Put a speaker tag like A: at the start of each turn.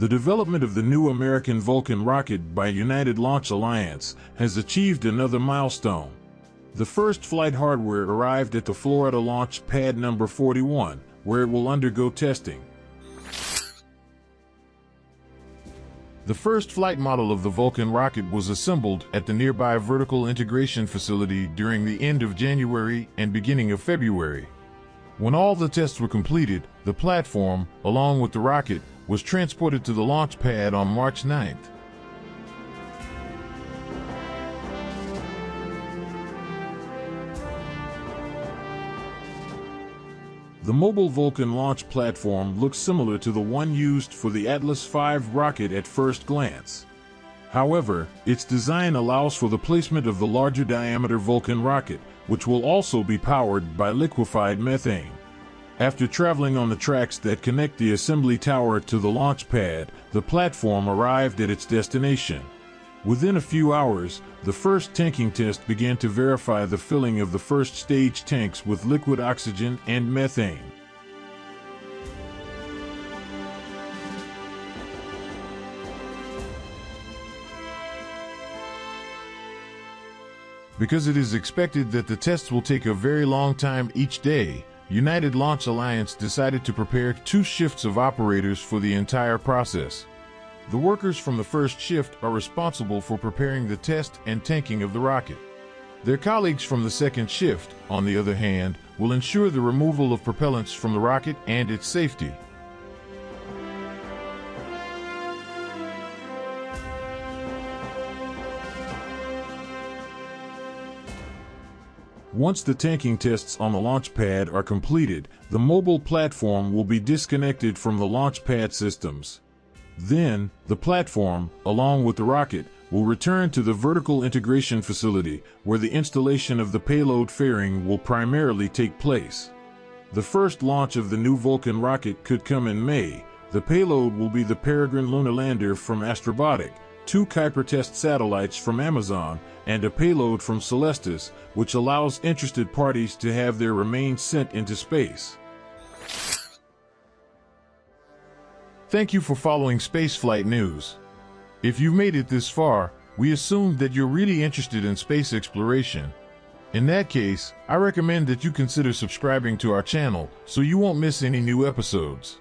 A: The development of the new American Vulcan rocket by United Launch Alliance has achieved another milestone. The first flight hardware arrived at the Florida launch pad number 41, where it will undergo testing. The first flight model of the Vulcan rocket was assembled at the nearby vertical integration facility during the end of January and beginning of February. When all the tests were completed, the platform, along with the rocket, was transported to the launch pad on March 9th. The mobile Vulcan launch platform looks similar to the one used for the Atlas V rocket at first glance. However, its design allows for the placement of the larger diameter Vulcan rocket, which will also be powered by liquefied methane. After traveling on the tracks that connect the assembly tower to the launch pad, the platform arrived at its destination. Within a few hours, the first tanking test began to verify the filling of the first stage tanks with liquid oxygen and methane. Because it is expected that the tests will take a very long time each day, United Launch Alliance decided to prepare two shifts of operators for the entire process. The workers from the first shift are responsible for preparing the test and tanking of the rocket. Their colleagues from the second shift, on the other hand, will ensure the removal of propellants from the rocket and its safety. Once the tanking tests on the launch pad are completed, the mobile platform will be disconnected from the launch pad systems. Then, the platform, along with the rocket, will return to the vertical integration facility where the installation of the payload fairing will primarily take place. The first launch of the new Vulcan rocket could come in May. The payload will be the Peregrine lunar lander from Astrobotic, two Kuiper test satellites from Amazon, and a payload from Celestis, which allows interested parties to have their remains sent into space. Thank you for following Spaceflight News. If you've made it this far, we assume that you're really interested in space exploration. In that case, I recommend that you consider subscribing to our channel so you won't miss any new episodes.